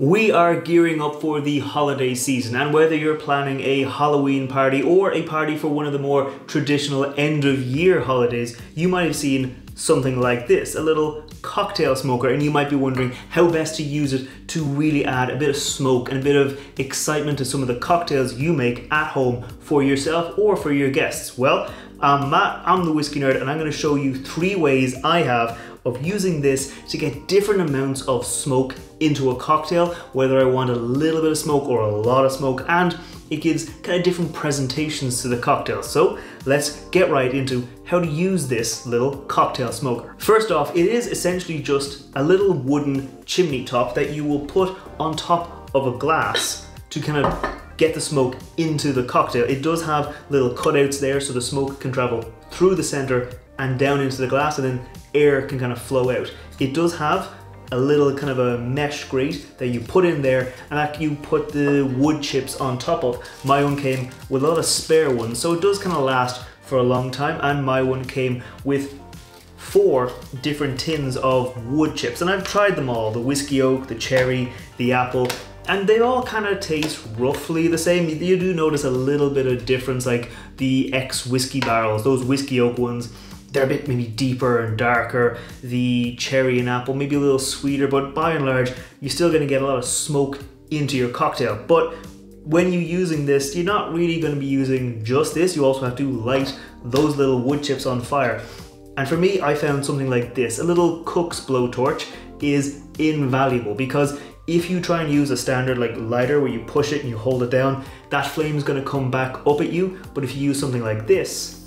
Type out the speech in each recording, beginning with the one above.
We are gearing up for the holiday season, and whether you're planning a Halloween party or a party for one of the more traditional end of year holidays, you might have seen something like this a little cocktail smoker, and you might be wondering how best to use it to really add a bit of smoke and a bit of excitement to some of the cocktails you make at home for yourself or for your guests. Well, I'm Matt, I'm the Whiskey Nerd, and I'm going to show you three ways I have of using this to get different amounts of smoke into a cocktail, whether I want a little bit of smoke or a lot of smoke, and it gives kind of different presentations to the cocktail. So let's get right into how to use this little cocktail smoker. First off, it is essentially just a little wooden chimney top that you will put on top of a glass to kind of get the smoke into the cocktail. It does have little cutouts there so the smoke can travel through the center and down into the glass and then air can kind of flow out. It does have a little kind of a mesh grate that you put in there and that you put the wood chips on top of. My one came with a lot of spare ones so it does kind of last for a long time and my one came with four different tins of wood chips and I've tried them all the whiskey oak the cherry the apple and they all kind of taste roughly the same you do notice a little bit of difference like the ex whiskey barrels those whiskey oak ones they're a bit maybe deeper and darker. The cherry and apple maybe a little sweeter, but by and large, you're still gonna get a lot of smoke into your cocktail. But when you're using this, you're not really gonna be using just this. You also have to light those little wood chips on fire. And for me, I found something like this. A little cook's blowtorch is invaluable because if you try and use a standard like lighter where you push it and you hold it down, that flame is gonna come back up at you. But if you use something like this,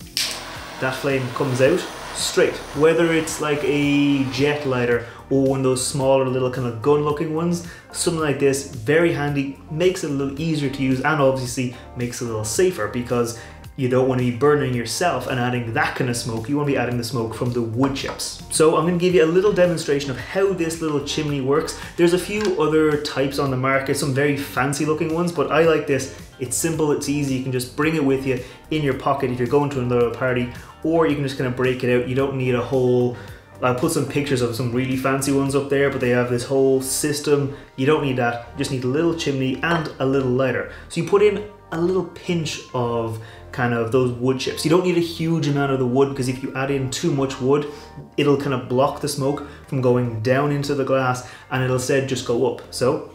that flame comes out straight. Whether it's like a jet lighter or one of those smaller little kind of gun looking ones, something like this, very handy, makes it a little easier to use and obviously makes it a little safer because you don't want to be burning yourself and adding that kind of smoke. You want to be adding the smoke from the wood chips. So I'm going to give you a little demonstration of how this little chimney works. There's a few other types on the market, some very fancy looking ones, but I like this. It's simple, it's easy. You can just bring it with you in your pocket if you're going to another party, or you can just kind of break it out. You don't need a whole I'll put some pictures of some really fancy ones up there, but they have this whole system. You don't need that. You just need a little chimney and a little lighter. So you put in a little pinch of kind of those wood chips. You don't need a huge amount of the wood because if you add in too much wood, it'll kind of block the smoke from going down into the glass and it'll instead just go up. So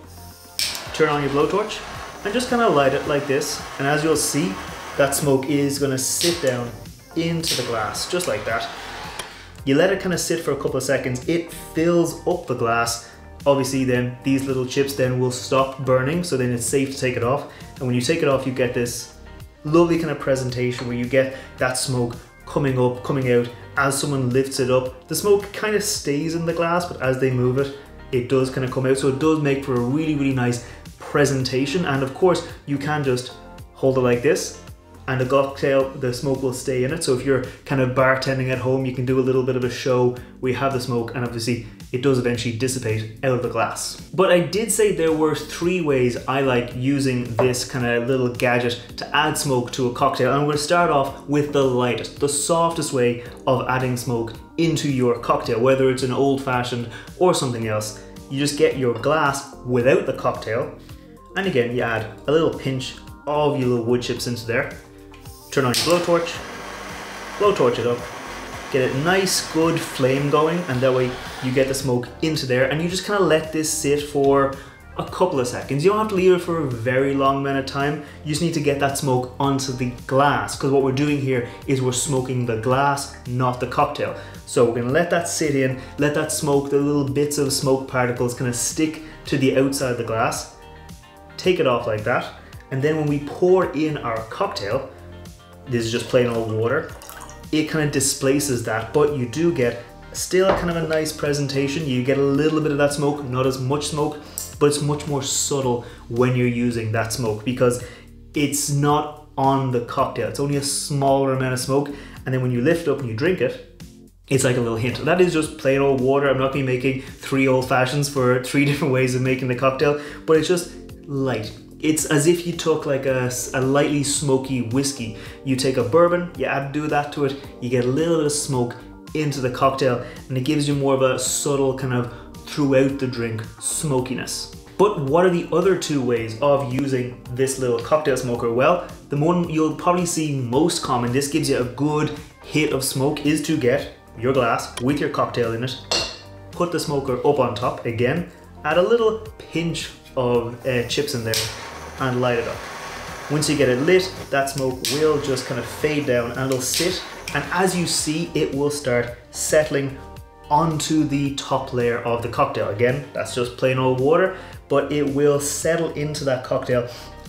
turn on your blowtorch and just kind of light it like this. And as you'll see, that smoke is gonna sit down into the glass, just like that. You let it kind of sit for a couple of seconds, it fills up the glass. Obviously then these little chips then will stop burning, so then it's safe to take it off. And when you take it off, you get this lovely kind of presentation where you get that smoke coming up, coming out as someone lifts it up. The smoke kind of stays in the glass, but as they move it, it does kind of come out. So it does make for a really, really nice presentation. And of course, you can just hold it like this and the cocktail, the smoke will stay in it. So if you're kind of bartending at home, you can do a little bit of a show We have the smoke and obviously it does eventually dissipate out of the glass. But I did say there were three ways I like using this kind of little gadget to add smoke to a cocktail. And I'm gonna start off with the lightest, the softest way of adding smoke into your cocktail, whether it's an old fashioned or something else. You just get your glass without the cocktail. And again, you add a little pinch of your little wood chips into there turn on your blowtorch, blowtorch it up, get a nice good flame going and that way you get the smoke into there and you just kind of let this sit for a couple of seconds. You don't have to leave it for a very long amount of time. You just need to get that smoke onto the glass because what we're doing here is we're smoking the glass, not the cocktail. So we're gonna let that sit in, let that smoke, the little bits of smoke particles kind of stick to the outside of the glass, take it off like that, and then when we pour in our cocktail, this is just plain old water. It kind of displaces that, but you do get still kind of a nice presentation. You get a little bit of that smoke, not as much smoke, but it's much more subtle when you're using that smoke because it's not on the cocktail. It's only a smaller amount of smoke. And then when you lift up and you drink it, it's like a little hint. That is just plain old water. I'm not gonna be making three old fashions for three different ways of making the cocktail, but it's just light it's as if you took like a, a lightly smoky whiskey. You take a bourbon, you add do that to it, you get a little bit of smoke into the cocktail and it gives you more of a subtle kind of throughout the drink smokiness. But what are the other two ways of using this little cocktail smoker? Well, the one you'll probably see most common, this gives you a good hit of smoke, is to get your glass with your cocktail in it, put the smoker up on top again, add a little pinch of uh, chips in there and light it up. Once you get it lit, that smoke will just kind of fade down and it'll sit and as you see, it will start settling onto the top layer of the cocktail. Again, that's just plain old water, but it will settle into that cocktail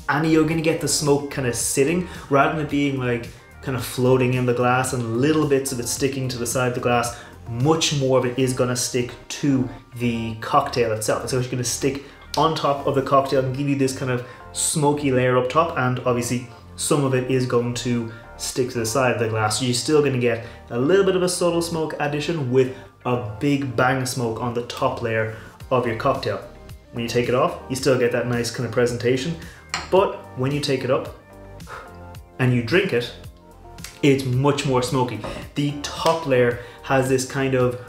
and you're gonna get the smoke kind of sitting rather than it being like kind of floating in the glass and little bits of it sticking to the side of the glass. Much more of it is gonna stick to the cocktail itself. So It's gonna stick on top of the cocktail and give you this kind of smoky layer up top and obviously some of it is going to stick to the side of the glass. You're still gonna get a little bit of a subtle smoke addition with a big bang smoke on the top layer of your cocktail. When you take it off, you still get that nice kind of presentation, but when you take it up and you drink it, it's much more smoky. The top layer has this kind of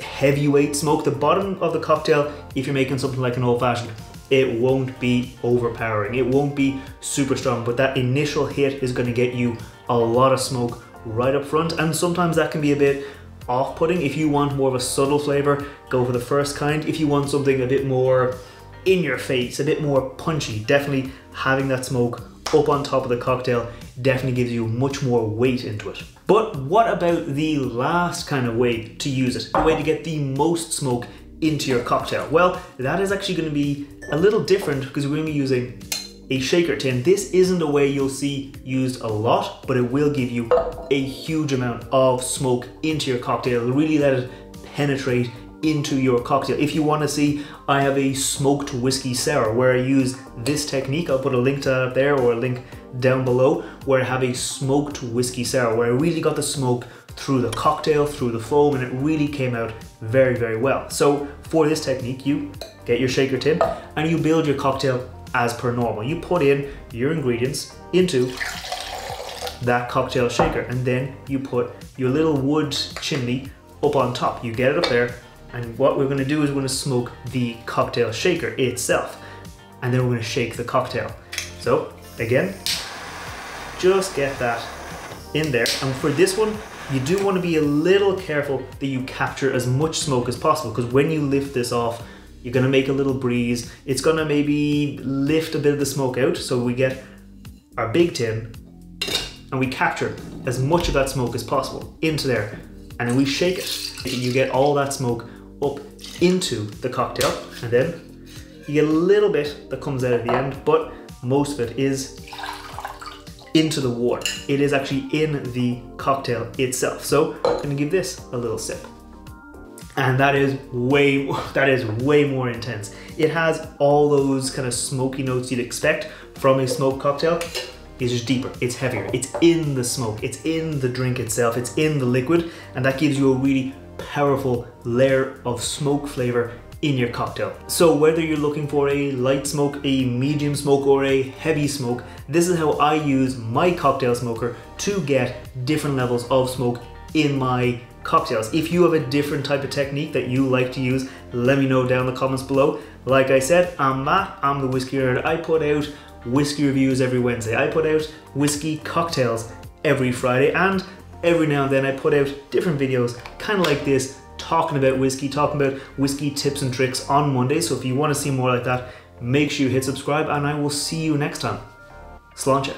heavyweight smoke. The bottom of the cocktail, if you're making something like an old fashioned, it won't be overpowering. It won't be super strong, but that initial hit is gonna get you a lot of smoke right up front. And sometimes that can be a bit off-putting. If you want more of a subtle flavor, go for the first kind. If you want something a bit more in your face, a bit more punchy, definitely having that smoke up on top of the cocktail definitely gives you much more weight into it. But what about the last kind of way to use it? The way to get the most smoke into your cocktail? Well, that is actually going to be a little different because we're going to be using a shaker tin. This isn't a way you'll see used a lot, but it will give you a huge amount of smoke into your cocktail. Really let it penetrate into your cocktail. If you want to see, I have a smoked whiskey sour where I use this technique. I'll put a link to that up there or a link down below where I have a smoked whiskey sour where I really got the smoke through the cocktail, through the foam, and it really came out very, very well. So for this technique, you get your shaker tin and you build your cocktail as per normal. You put in your ingredients into that cocktail shaker and then you put your little wood chimney up on top. You get it up there and what we're gonna do is we're gonna smoke the cocktail shaker itself and then we're gonna shake the cocktail. So again, just get that in there. And for this one, you do want to be a little careful that you capture as much smoke as possible because when you lift this off, you're to make a little breeze. It's to maybe lift a bit of the smoke out. So we get our big tin and we capture as much of that smoke as possible into there. And then we shake it. You get all that smoke up into the cocktail and then you get a little bit that comes out at the end, but most of it is into the water. It is actually in the cocktail itself. So I'm gonna give this a little sip. And that is way, that is way more intense. It has all those kind of smoky notes you'd expect from a smoked cocktail. It's just deeper, it's heavier, it's in the smoke, it's in the drink itself, it's in the liquid, and that gives you a really powerful layer of smoke flavor in your cocktail. So whether you're looking for a light smoke, a medium smoke, or a heavy smoke, this is how I use my cocktail smoker to get different levels of smoke in my cocktails. If you have a different type of technique that you like to use, let me know down in the comments below. Like I said, I'm Matt, I'm the Whiskey Nerd. I put out whiskey reviews every Wednesday. I put out whiskey cocktails every Friday and every now and then I put out different videos kind of like this talking about whiskey, talking about whiskey tips and tricks on Monday. So if you want to see more like that, make sure you hit subscribe and I will see you next time. Sláinte.